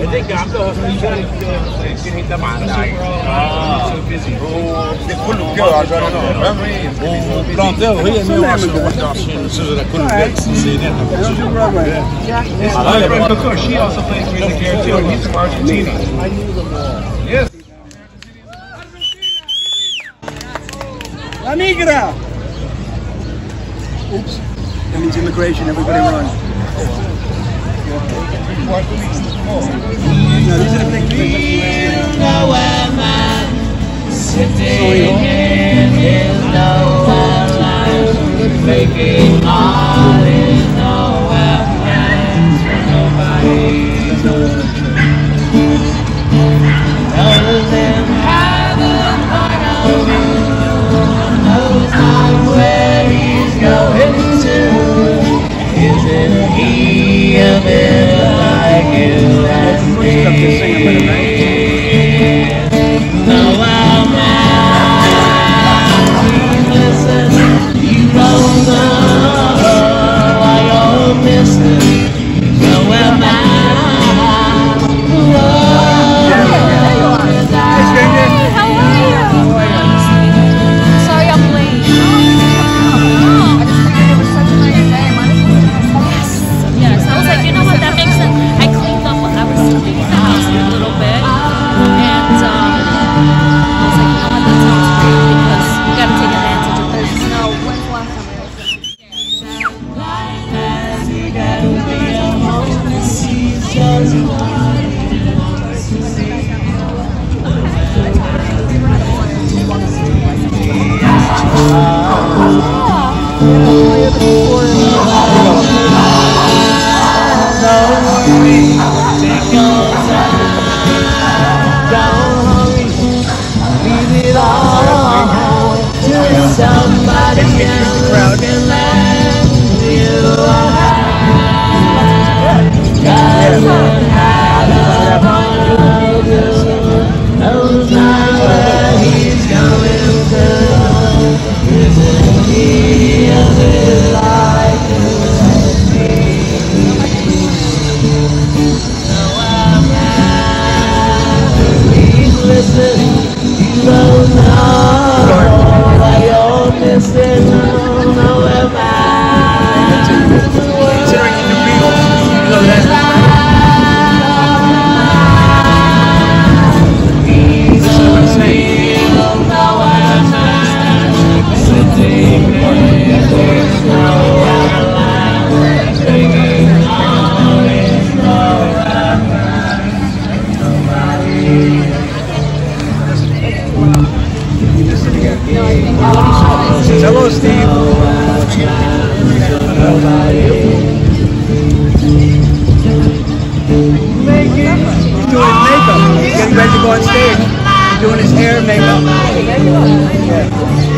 اديك عنده هوسبيتال الجنيه ده معانا اه كله كده عشان وبلانتيه وهي 110 21 شجره كله She also plays music here too. He's from Argentina. Yes. La migra! Oops. That means immigration. Everybody run. No, these are the big stuff to sing about it, right? Considering Hello, Steve. He's doing his makeup. He's getting ready to go on stage. He's doing his hair makeup. Yeah.